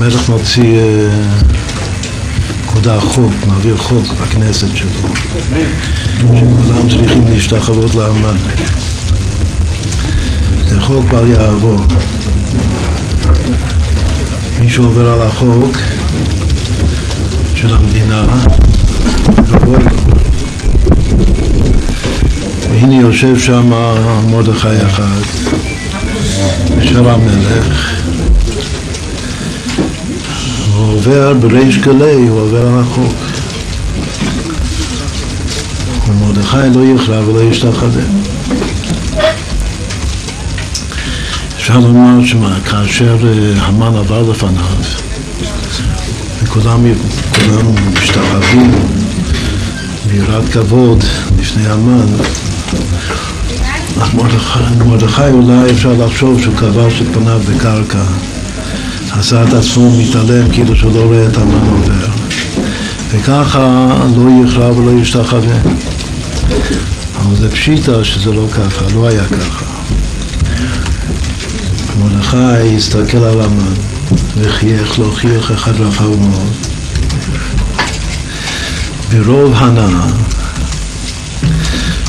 המלך מוציא נקודה חוק, מעביר חוק בכנסת שלו, שכולם צריכים להשתחוות לאמן. זה חוק בל יעבור. מי שעובר על החוק של המדינה, והנה יושב שם מרדכי אחד, של המלך, עובר בריש גלי, הוא עובר על החוק. ומרדכי לא יכרע ולא ישתחווה. אפשר לומר שכאשר אה, המן עבר לפניו וכולם משתחווים ביראת כבוד לפני המן אז מרדכי אולי אפשר לחשוב שהוא כבש את פניו בקרקע עשה את עצמו מתעלם כאילו שהוא לא רואה את המן עובר. וככה לא יכרע ולא ישתחווה אבל זה פשיטה שזה לא ככה, לא היה ככה. מרדכי הסתכל על המן וחייך לו חייך אחד רחב מאוד. ברוב הנאה,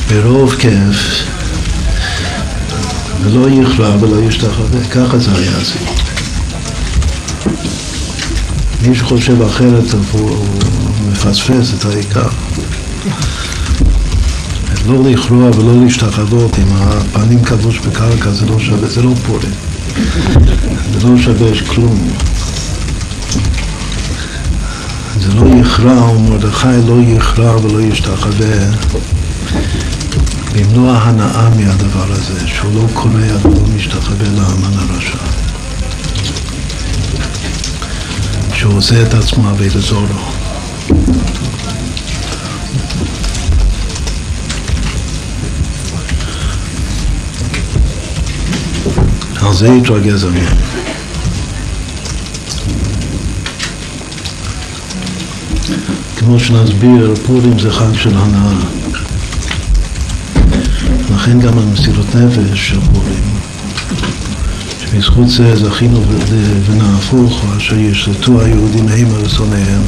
ברוב כיף, ולא יכרע ולא ישתחווה, ככה זה היה. זה. מי שחושב אחרת הוא מפספס את העיקר. לא לכרוע ולא להשתחוות עם הפנים כבוש בקרקע זה לא שווה, זה לא פורה. זה לא שווה כלום. זה לא יכרע, ומרדכי לא יכרע ולא ישתחווה למנוע הנאה מהדבר הזה, שהוא לא קורע ולא משתחווה לאמן הרשע. שהוא עושה את עצמו אבי לזורו. על זה יתרגז המין. כמו שנסביר, פורים זה חג של הנאה. לכן גם המסירות נפש של פורים, שבזכות זה זכינו ונהפוך, אשר ישלטו היהודים המה לשונאיהם.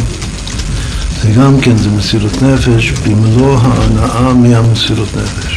זה גם כן, זה מסירות נפש במלוא ההנאה מהמסירות נפש.